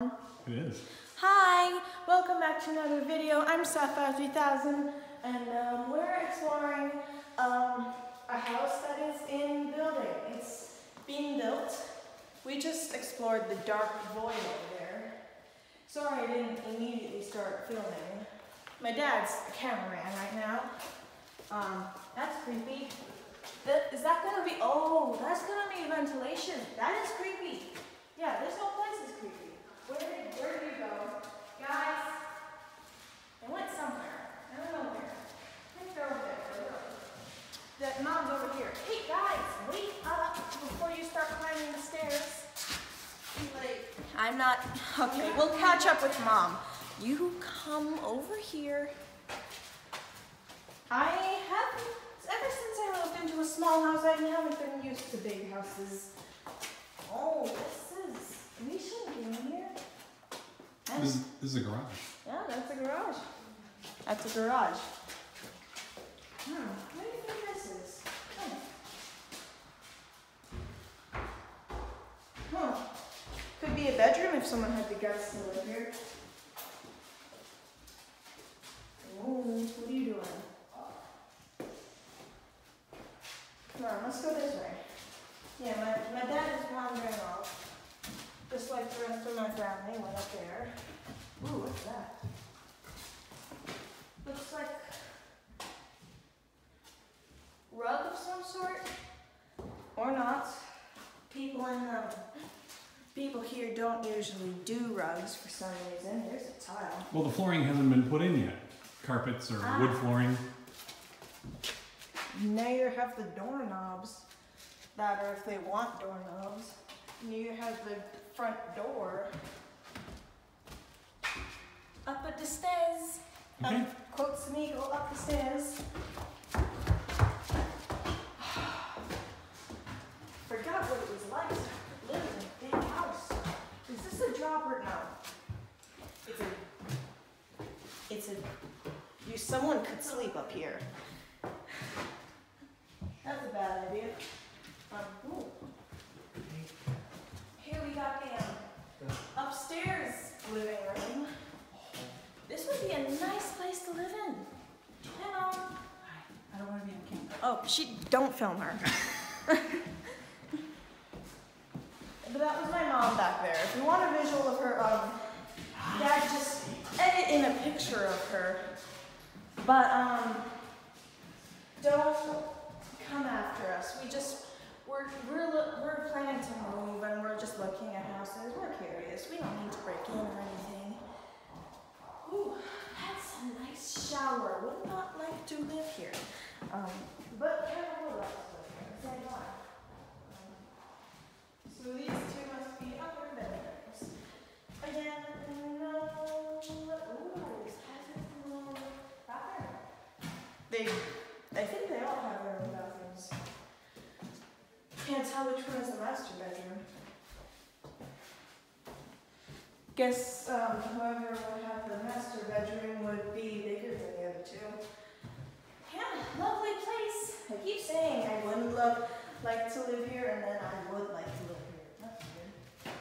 It is. Hi, welcome back to another video. I'm Saffire 3000 and um, we're exploring um, a house that is in building. It's being built. We just explored the dark void over there. Sorry I didn't immediately start filming. My dad's cameraman right now. Um, that's creepy. Is that gonna be, oh, that's gonna be ventilation. That is creepy. Yeah, this whole place is creepy. Where did, where did you go? Guys, they went somewhere. I don't know where. I think they're over there. That mom's over here. Hey guys, wait up before you start climbing the stairs. Like, I'm not, okay, we'll catch up with mom. You come over here. I have, ever since I moved into a small house, I haven't been used to big houses. Oh, this is, we shouldn't be in here. That's- This is, this is a garage. yeah, that's a garage. That's a garage. Hmm, be a bedroom if someone had the guts to live here. What are you doing? Come on, let's go this way. Yeah, my, my dad is wandering off. Just like the rest of my family went up there. Ooh, what's that? Looks like rug of some sort, or not. People in um, people here don't usually do rugs for some reason. There's a tile. Well, the flooring hasn't been put in yet. Carpets or Ah. wood flooring. Neither have the doorknobs. That or if they want doorknobs. Neither have the front door. Up at the stairs. Okay. Um, me, go up the stairs. Forgot what it was like to live in a big house. Is this a drop or no? It's a. It's a. You. Someone could sleep up here. That's a bad idea. Um. Here we got the um, upstairs living room. This would be a nice place to live in. Hello. I don't want to be on camera. Oh, she don't film her. but that was my mom back there. If you want a visual of her, um, dad just edit in a picture of her. But um, don't come after us. We just we're we're we're planning to move and we're just looking at houses. We're curious. We don't need to break in or anything. Ooh, that's a nice shower. Would not like to live here. Um, but kind of would live here same time. Um, so these two They, I think they all have their own bathrooms. Can't tell which one is the master bedroom. Guess um, whoever would have the master bedroom would be bigger than the other two. Yeah, lovely place. I keep saying I wouldn't love like to live here, and then I would like to live here.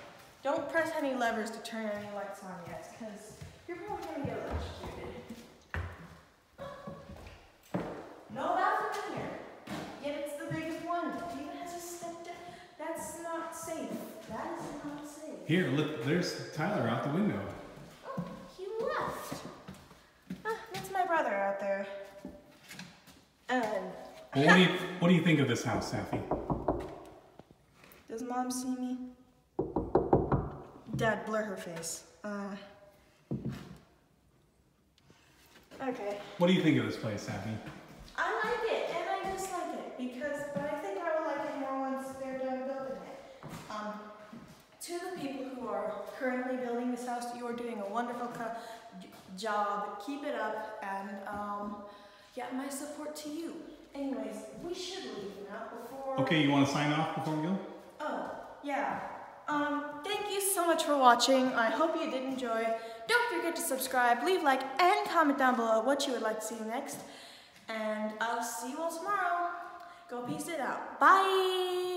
Don't press any levers to turn any lights on yet, because you're probably gonna get electrocuted. No bathroom in here. Yet it's the biggest one. It even has a step down. That's not safe. That is not safe. Here, look, there's Tyler out the window. Oh, he left. Ah, that's my brother out there. And Well, what do you what do you think of this house, Safi? does mom see me? Dad, blur her face. Uh. Okay. What do you think of this place, Safi? I like it and I dislike it because, but I think I will like it more once they're done building it. Um, to the people who are currently building this house, you are doing a wonderful job. Keep it up and um, yeah, my support to you. Anyways, we should leave now before. Okay, you want to sign off before we go? Oh, yeah. Um, thank you so much for watching. I hope you did enjoy. Don't forget to subscribe, leave like, and comment down below what you would like to see next. And I'll see you all tomorrow. Go peace it out. Bye!